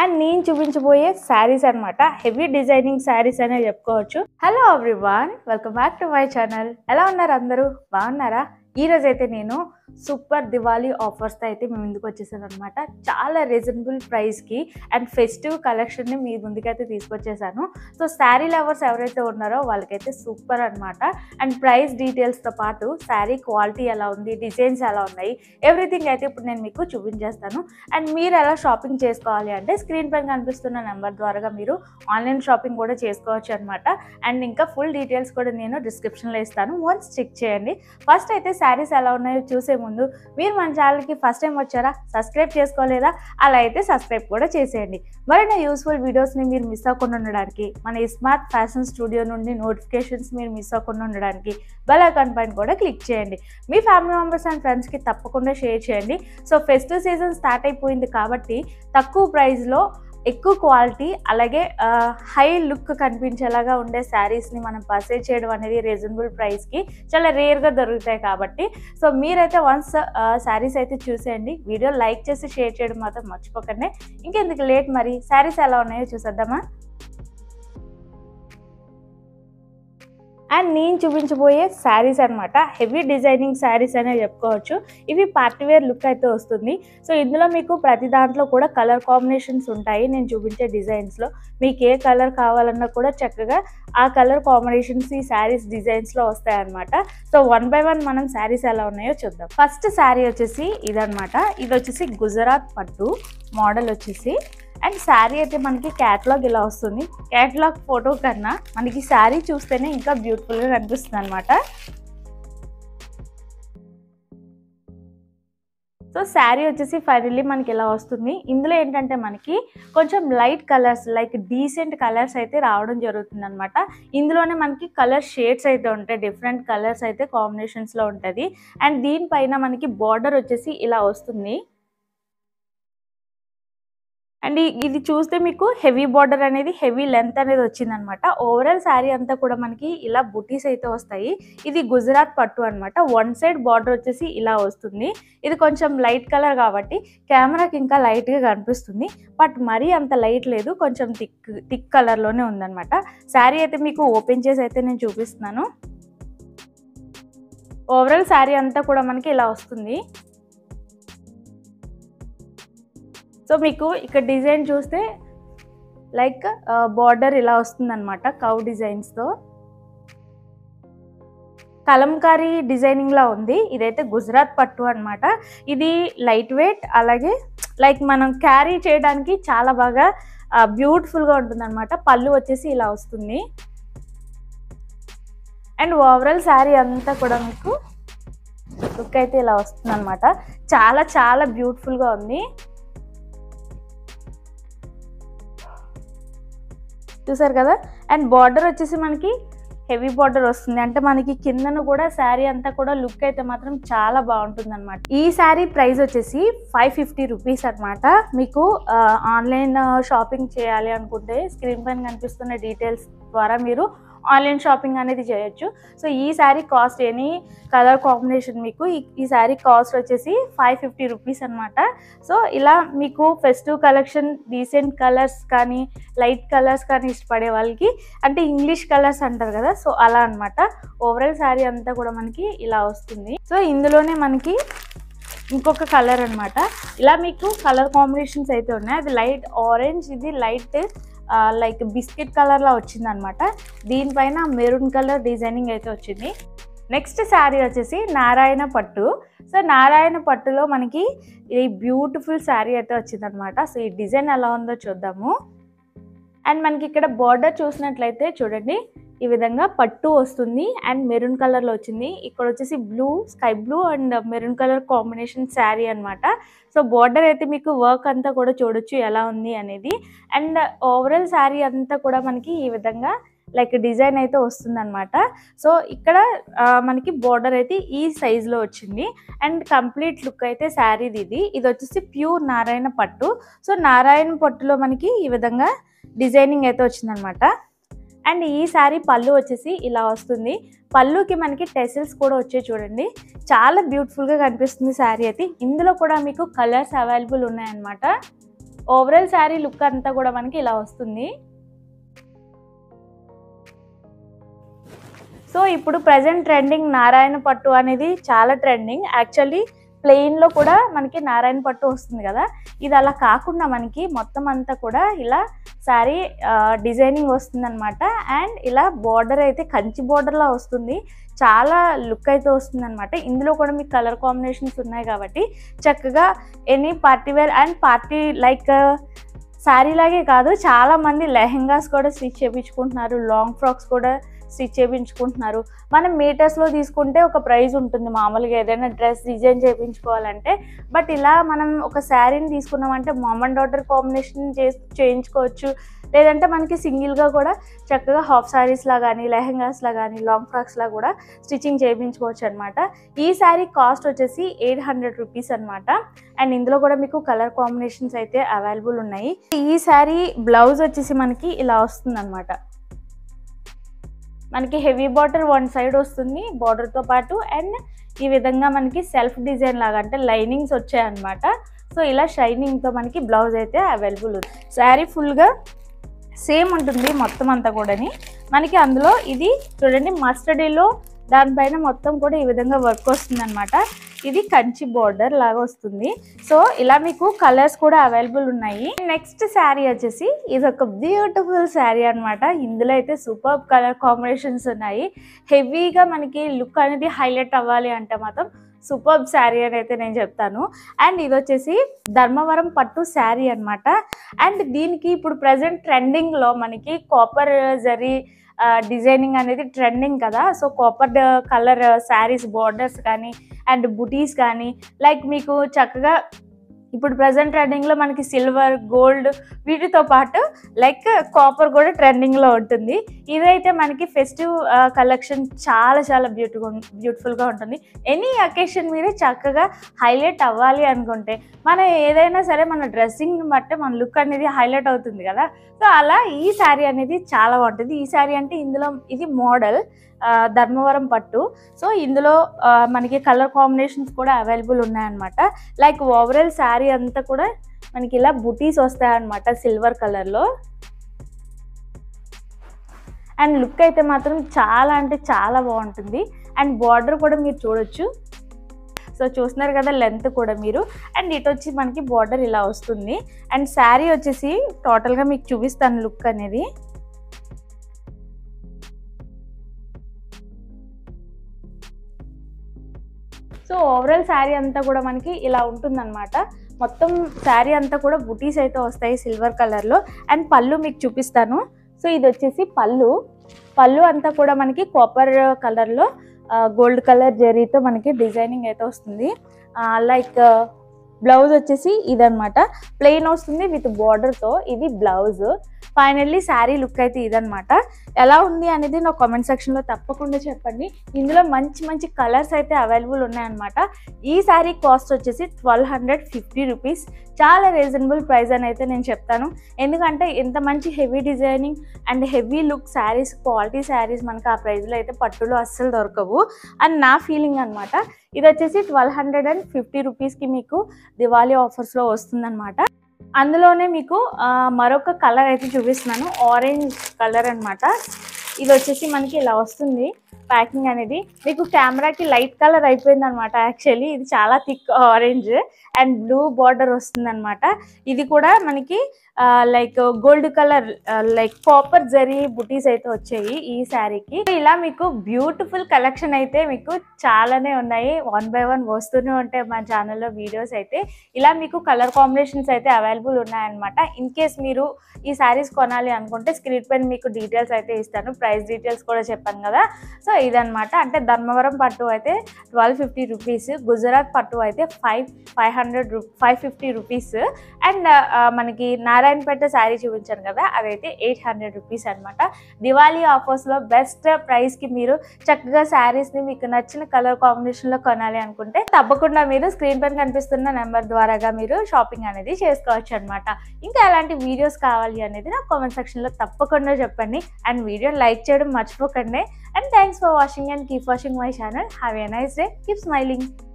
And నేను చూపించబోయే శారీస్ అన్నమాట. హెవీ డిజైనింగ్ శారీస్ అనే చెప్పుకోవచ్చు. Hello everyone welcome back to my channel ఎలా ఉన్నారు అందరూ? బాగున్నారా? ఈ రోజైతే నేను సూపర్ దివాళీ ఆఫర్స్తో అయితే మేము ముందుకు వచ్చేసాను అనమాట చాలా రీజనబుల్ ప్రైస్కి అండ్ ఫెస్టివ్ కలెక్షన్ని మీ ముందుకైతే తీసుకొచ్చేసాను. సో శారీ లవర్స్ ఎవరైతే ఉన్నారో వాళ్ళకైతే సూపర్ అనమాట అండ్ ప్రైస్ డీటెయిల్స్తో పాటు శారీ క్వాలిటీ ఎలా ఉంది డిజైన్స్ ఎలా ఉన్నాయి ఎవ్రీథింగ్ అయితే ఇప్పుడు నేను మీకు చూపించేస్తాను. అండ్ మీరు ఎలా షాపింగ్ చేసుకోవాలి అంటే స్క్రీన్ పైన కనిపిస్తున్న నెంబర్ ద్వారా మీరు ఆన్లైన్ షాపింగ్ కూడా చేసుకోవచ్చు అనమాట అండ్ ఇంకా ఫుల్ డీటెయిల్స్ కూడా నేను డిస్క్రిప్షన్లో ఇస్తాను. వన్స్ చెక్ చేయండి. ఫస్ట్ అయితే శారీస్ ఎలా ఉన్నాయో చూసే ముందు మీరు మన ఛానల్కి ఫస్ట్ టైం వచ్చారా సబ్స్క్రైబ్ చేసుకోలేదా అలా అయితే సబ్స్క్రైబ్ కూడా చేసేయండి. మరిన్ని యూస్ఫుల్ వీడియోస్ని మీరు మిస్ అవ్వకుండా ఉండడానికి మన స్మార్ట్ ఫ్యాషన్ స్టూడియో నుండి నోటిఫికేషన్స్ మీరు మిస్ అవ్వకుండా ఉండడానికి బెల్ ఐకాన్ పైన కూడా క్లిక్ చేయండి. మీ ఫ్యామిలీ మెంబర్స్ అండ్ ఫ్రెండ్స్కి తప్పకుండా షేర్ చేయండి. సో ఫెస్టివ్ సీజన్ స్టార్ట్ అయిపోయింది కాబట్టి తక్కువ ప్రైస్లో ఎక్కువ క్వాలిటీ అలాగే హై లుక్ కనిపించేలాగా ఉండే శారీస్ని మనం పర్చేజ్ చేయడం అనేది రీజనబుల్ ప్రైస్కి చాలా రేర్గా దొరుకుతాయి కాబట్టి. సో మీరైతే వన్స్ శారీస్ అయితే చూసేయండి. వీడియో లైక్ చేసి షేర్ చేయడం మాత్రం మర్చిపోకండి. ఇంకెందుకు లేట్ మరి? శారీస్ ఎలా ఉన్నాయో చూసేద్దామా? అండ్ నేను చూపించబోయే శారీస్ అనమాట హెవీ డిజైనింగ్ శారీస్ అనే చెప్పుకోవచ్చు. ఇవి పార్టీవేర్ లుక్ అయితే వస్తుంది. సో ఇందులో మీకు ప్రతి దాంట్లో కూడా కలర్ కాంబినేషన్స్ ఉంటాయి. నేను చూపించే డిజైన్స్లో మీకు ఏ కలర్ కావాలన్నా కూడా చక్కగా ఆ కలర్ కాంబినేషన్స్ ఈ శారీస్ డిజైన్స్లో వస్తాయన్నమాట సో వన్ బై వన్ మనం శారీస్ ఎలా ఉన్నాయో చూద్దాం. ఫస్ట్ శారీ వచ్చేసి ఇదనమాట ఇది వచ్చేసి గుజరాత్ పట్టు. మోడల్ వచ్చేసి అండ్ శారీ అయితే మనకి క్యాట్లాగ్ ఇలా వస్తుంది. క్యాట్లాగ్ ఫోటో కన్నా మనకి శారీ చూస్తేనే ఇంకా బ్యూటిఫుల్గా కనిపిస్తుంది అనమాట సో శారీ వచ్చేసి ఫైనల్లీ మనకి ఇలా వస్తుంది. ఇందులో ఏంటంటే మనకి కొంచెం light colours like decent colours అయితే రావడం జరుగుతుంది అనమాట ఇందులోనే మనకి కలర్ షేడ్స్ అయితే ఉంటాయి. డిఫరెంట్ కలర్స్ అయితే కాంబినేషన్స్లో ఉంటుంది. అండ్ దీనిపైన మనకి బార్డర్ వచ్చేసి ఇలా వస్తుంది. అండ్ ఇది చూస్తే మీకు హెవీ బార్డర్ అనేది హెవీ లెంత్ అనేది వచ్చిందనమాట. ఓవరాల్ శారీ అంతా కూడా మనకి ఇలా బుటీస్ అయితే వస్తాయి. ఇది గుజరాత్ పట్టు అనమాట. వన్ సైడ్ బార్డర్ వచ్చేసి ఇలా వస్తుంది. ఇది కొంచెం లైట్ కలర్ కాబట్టి కెమెరాకి ఇంకా లైట్గా కనిపిస్తుంది. బట్ మరీ అంత లైట్ లేదు. కొంచెం థిక్ థిక్ కలర్లోనే ఉందనమాట. శారీ అయితే మీకు ఓపెన్ చేసి అయితే నేను చూపిస్తున్నాను. ఓవరాల్ శారీ అంతా కూడా మనకి ఇలా వస్తుంది. సో మీకు ఇక్కడ డిజైన్ చూస్తే లైక్ బార్డర్ ఇలా వస్తుందన్నమాట కౌ డిజైన్స్తో కలంకారీ డిజైనింగ్లా ఉంది. ఇదైతే గుజరాత్ పట్టు అనమాట ఇది లైట్ వెయిట్ అలాగే లైక్ మనం క్యారీ చేయడానికి చాలా బాగా బ్యూటిఫుల్గా ఉంటుందన్నమాట. పళ్ళు వచ్చేసి ఇలా వస్తుంది. అండ్ ఓవరాల్ శారీ అంతా కూడా మీకు లుక్ అయితే ఇలా వస్తుంది అనమాట చాలా చాలా బ్యూటిఫుల్గా ఉంది. చూసారు కదా? అండ్ బార్డర్ వచ్చేసి మనకి హెవీ బార్డర్ వస్తుంది. అంటే మనకి కిందను కూడా శారీ అంతా కూడా లుక్ అయితే మాత్రం చాలా బాగుంటుంది అనమాట ఈ శారీ ప్రైస్ వచ్చేసి ఫైవ్ ఫిఫ్టీ రూపీస్ అనమాట మీకు ఆన్లైన్ షాపింగ్ చేయాలి అనుకుంటే స్క్రీన్ పైన కనిపిస్తున్న డీటెయిల్స్ ద్వారా మీరు ఆన్లైన్ షాపింగ్ అనేది చేయొచ్చు. సో ఈ sari cost any colour combination మీకు ఈ శారీ కాస్ట్ వచ్చేసి ఫైవ్ ఫిఫ్టీ రూపీస్ అనమాట సో ఇలా మీకు ఫెస్టివ్ కలెక్షన్ డీసెంట్ కలర్స్ కానీ లైట్ కలర్స్ కానీ ఇష్టపడే వాళ్ళకి అంటే ఇంగ్లీష్ కలర్స్ అంటారు కదా సో అలా అనమాట ఓవరాల్ శారీ అంతా కూడా మనకి ఇలా వస్తుంది. సో ఇందులోనే మనకి ఇంకొక కలర్ అనమాట ఇలా మీకు కలర్ కాంబినేషన్స్ అయితే ఉన్నాయి. అది లైట్ ఆరెంజ్ ఇది లైట్ లైక్ బిస్కెట్ కలర్లా వచ్చింది అనమాట దీనిపైన మెరూన్ కలర్ డిజైనింగ్ అయితే వచ్చింది. నెక్స్ట్ శారీ వచ్చేసి నారాయణ పట్టు. సో నారాయణ పట్టులో మనకి ఈ బ్యూటిఫుల్ శారీ అయితే వచ్చిందనమాట. సో ఈ డిజైన్ ఎలా ఉందో చూద్దాము. అండ్ మనకి ఇక్కడ బార్డర్ చూసినట్లయితే చూడండి. ఈ విధంగా పట్టు వస్తుంది అండ్ మెరూన్ కలర్లో వచ్చింది. ఇక్కడ వచ్చేసి blue sky blue and maroon colour combination sari అనమాట సో బార్డర్ అయితే మీకు వర్క్ అంతా కూడా చూడొచ్చు ఎలా ఉంది అనేది. అండ్ ఓవరాల్ శారీ అంతా కూడా మనకి ఈ విధంగా లైక్ డిజైన్ అయితే వస్తుందన్నమాట. సో ఇక్కడ మనకి బార్డర్ అయితే ఈ సైజులో వచ్చింది. అండ్ కంప్లీట్ లుక్ అయితే శారీది ఇది. ఇది వచ్చేసి ప్యూర్ నారాయణ పట్టు. సో నారాయణ పట్టులో మనకి ఈ విధంగా డిజైనింగ్ అయితే వచ్చిందనమాట అండ్ ఈ శారీ పళ్ళు వచ్చేసి ఇలా వస్తుంది. పళ్ళుకి మనకి టెసిల్స్ కూడా వచ్చాయి చూడండి. చాలా బ్యూటిఫుల్గా కనిపిస్తుంది శారీ అయితే. ఇందులో కూడా మీకు కలర్స్ అవైలబుల్ ఉన్నాయన్నమాట. ఓవరాల్ శారీ లుక్ అంతా కూడా మనకి ఇలా వస్తుంది. సో ఇప్పుడు ప్రజెంట్ ట్రెండింగ్ నారాయణ పట్టు అనేది చాలా ట్రెండింగ్ యాక్చువల్లీ ప్లెయిన్లో కూడా మనకి నారాయణ పట్టు వస్తుంది కదా. ఇది అలా కాకుండా మనకి మొత్తం అంతా కూడా ఇలా శారీ డిజైనింగ్ వస్తుంది అనమాట అండ్ ఇలా బార్డర్ అయితే కంచి బార్డర్లా వస్తుంది. చాలా లుక్ అయితే వస్తుంది అనమాట ఇందులో కూడా మీకు కలర్ కాంబినేషన్స్ ఉన్నాయి కాబట్టి చక్కగా any party wear and party like sari లాగే కాదు చాలా మంది లెహెంగాస్ కూడా స్టిచ్ చేయించుకుంటున్నారు లాంగ్ ఫ్రాక్స్ కూడా స్టిచ్ చేయించుకుంటున్నారు మనం మీటర్స్లో తీసుకుంటే ఒక ప్రైజ్ ఉంటుంది. మామూలుగా ఏదైనా డ్రెస్ డిజైన్ చేయించుకోవాలంటే బట్ ఇలా మనం ఒక శారీని తీసుకున్నామంటే మామ్ అండ్ డాటర్ కాంబినేషన్ చేసి చేయించుకోవచ్చు. లేదంటే మనకి సింగిల్గా కూడా చక్కగా హాఫ్ శారీస్లా కానీ లెహెంగాస్లా కానీ లాంగ్ ఫ్రాక్స్లా కూడా స్టిచ్చింగ్ చేయించుకోవచ్చు అనమాట ఈ శారీ కాస్ట్ వచ్చేసి ఎయిట్ హండ్రెడ్ రూపీస్ అనమాట అండ్ ఇందులో కూడా మీకు కలర్ కాంబినేషన్స్ అయితే అవైలబుల్ ఉన్నాయి. ఈ శారీ బ్లౌజ్ వచ్చేసి మనకి ఇలా వస్తుంది అనమాట మనకి హెవీ బార్డర్ వన్ సైడ్ వస్తుంది బార్డర్తో పాటు అండ్ ఈ విధంగా మనకి సెల్ఫ్ డిజైన్ లాగా అంటే లైనింగ్స్ వచ్చాయన్నమాట. సో ఇలా షైనింగ్తో మనకి బ్లౌజ్ అయితే అవైలబుల్ ఉంది. శారీ ఫుల్గా సేమ్ ఉంటుంది మొత్తం అంతా కూడాని. మనకి అందులో ఇది చూడండి మస్టడీలో దానిపైన మొత్తం కూడా ఈ విధంగా వర్క్ వస్తుంది అనమాట ఇది కంచి బోర్డర్ లాగా వస్తుంది. సో ఇలా మీకు కలర్స్ కూడా అవైలబుల్ ఉన్నాయి. నెక్స్ట్ శారీ వచ్చేసి ఇది ఒక బ్యూటిఫుల్ శారీ అనమాట ఇందులో అయితే సూపర్ కలర్ కాంబినేషన్స్ ఉన్నాయి. హెవీగా మనకి లుక్ అనేది హైలైట్ అవ్వాలి అంటే మాత్రం సూపర్ శారీ అని అయితే నేను చెప్తాను. అండ్ ఇది వచ్చేసి ధర్మవరం పట్టు శారీ అనమాట అండ్ దీనికి ఇప్పుడు ప్రజెంట్ ట్రెండింగ్లో మనకి కాపర్ జరీ డిజైనింగ్ అనేది ట్రెండింగ్ కదా. So copper colour saris borders కానీ అండ్ బుటీస్ కానీ లైక్ మీకు చక్కగా ఇప్పుడు ప్రజెంట్ ట్రెండింగ్లో మనకి సిల్వర్ గోల్డ్ వీటితో పాటు లైక్ కాపర్ కూడా ట్రెండింగ్లో ఉంటుంది. ఇదైతే మనకి ఫెస్టివ్ కలెక్షన్ చాలా చాలా బ్యూటిఫుల్ బ్యూటిఫుల్గా ఉంటుంది. ఎనీ అకేషన్ మీద చక్కగా హైలైట్ అవ్వాలి అనుకుంటే మనం ఏదైనా సరే మన డ్రెస్సింగ్ బట్టి మన లుక్ అనేది హైలైట్ అవుతుంది కదా. సో అలా ఈ శారీ అనేది చాలా బాగుంటుంది. ఈ శారీ అంటే ఇందులో ఇది మోడల్ ధర్మవరం పట్టు. సో ఇందులో మనకి కలర్ కాంబినేషన్స్ కూడా అవైలబుల్ ఉన్నాయన్నమాట. లైక్ ఓవరాల్ శారీ అంతా కూడా మనకి ఇలా బుటీస్ వస్తాయన్నమాట సిల్వర్ కలర్లో. అండ్ లుక్ అయితే మాత్రం చాలా అంటే చాలా బాగుంటుంది. అండ్ బార్డర్ కూడా మీరు చూడొచ్చు. సో చూస్తున్నారు కదా లెంత్ కూడా మీరు. అండ్ ఇటు వచ్చి మనకి బార్డర్ ఇలా వస్తుంది. అండ్ శారీ వచ్చేసి టోటల్గా మీకు చూపిస్తాను లుక్ అనేది. సో ఓవరాల్ శారీ అంతా కూడా మనకి ఇలా ఉంటుందన్నమాట. మొత్తం శారీ అంతా కూడా బుటీస్ అయితే వస్తాయి సిల్వర్ కలర్లో అండ్ పళ్ళు మీకు చూపిస్తాను. సో ఇది వచ్చేసి పళ్ళు. పళ్ళు అంతా కూడా మనకి కాపర్ కలర్లో గోల్డ్ కలర్ జరీతో మనకి డిజైనింగ్ అయితే వస్తుంది. లైక్ బ్లౌజ్ వచ్చేసి ఇదనమాట ప్లెయిన్ వస్తుంది విత్ బార్డర్తో ఇది బ్లౌజ్ ఫైనల్లీ శారీ లుక్ అయితే ఇదనమాట ఎలా ఉంది అనేది నా కామెంట్ సెక్షన్లో తప్పకుండా చెప్పండి. ఇందులో మంచి మంచి కలర్స్ అయితే అవైలబుల్ ఉన్నాయన్నమాట. ఈ శారీ కాస్ట్ వచ్చేసి ట్వెల్వ్ హండ్రెడ్ ఫిఫ్టీ రూపీస్ చాలా రీజనబుల్ ప్రైస్ అని అయితే నేను చెప్తాను. ఎందుకంటే ఇంత మంచి heavy designing and heavy look saris quality saris మనకి ఆ ప్రైస్లో అయితే పట్టులో అస్సలు దొరకవు. అని నా ఫీలింగ్ అనమాట ఇది వచ్చేసి ట్వెల్వ్ హండ్రెడ్ అండ్ ఫిఫ్టీ రూపీస్కి మీకు దివాళీ ఆఫర్స్లో వస్తుందన్నమాట. అందులోనే మీకు మరొక కలర్ అయితే చూపిస్తున్నాను. ఆరెంజ్ కలర్ అనమాట ఇది వచ్చేసి మనకి ఇలా వస్తుంది. ప్యాకింగ్ అనేది. మీకు కెమెరాకి లైట్ కలర్ అయిపోయింది అనమాట యాక్చువల్లీ. ఇది చాలా thick orange and blue border వస్తుంది అనమాట ఇది కూడా మనకి like gold colour like copper zari butis అయితే వచ్చాయి ఈ శారీకి. ఇలా మీకు బ్యూటిఫుల్ కలెక్షన్ అయితే మీకు చాలానే ఉన్నాయి. వన్ బై వన్ వస్తూనే ఉంటాయి మా ఛానల్లో వీడియోస్ అయితే. ఇలా మీకు కలర్ కాంబినేషన్స్ అయితే అవైలబుల్ ఉన్నాయన్నమాట. ఇన్ కేస్ మీరు ఈ శారీస్ కొనాలి అనుకుంటే స్క్రీన్ పైన మీకు డీటెయిల్స్ అయితే ఇస్తాను. ప్రైస్ డీటెయిల్స్ కూడా చెప్పాను కదా. సో ఇదనమాట అంటే ధర్మవరం పట్టు అయితే ట్వెల్వ్ ఫిఫ్టీ రూపీస్ గుజరాత్ పట్టు అయితే ఫైవ్ ఫైవ్ హండ్రెడ్ రూ ఫైవ్ ఫిఫ్టీ రూపీస్ అండ్ మనకి నారాయణపేట శారీ చూపించాను కదా అదైతే ఎయిట్ హండ్రెడ్ రూపీస్ అనమాట దివాళీ ఆఫర్స్లో బెస్ట్ ప్రైస్కి మీరు చక్కగా శారీస్ని మీకు నచ్చిన కలర్ కాంబినేషన్లో కొనాలి అనుకుంటే తప్పకుండా మీరు స్క్రీన్ పైన కనిపిస్తున్న నెంబర్ ద్వారాగా మీరు షాపింగ్ అనేది చేసుకోవచ్చు అనమాట ఇంకా ఎలాంటి వీడియోస్ కావాలి అనేది నా కామెంట్ సెక్షన్లో తప్పకుండా చెప్పండి. అండ్ వీడియో లైక్ చేయడం మర్చిపోకండి. And Thanks for watching and keep watching my channel. Have a nice day. Keep smiling.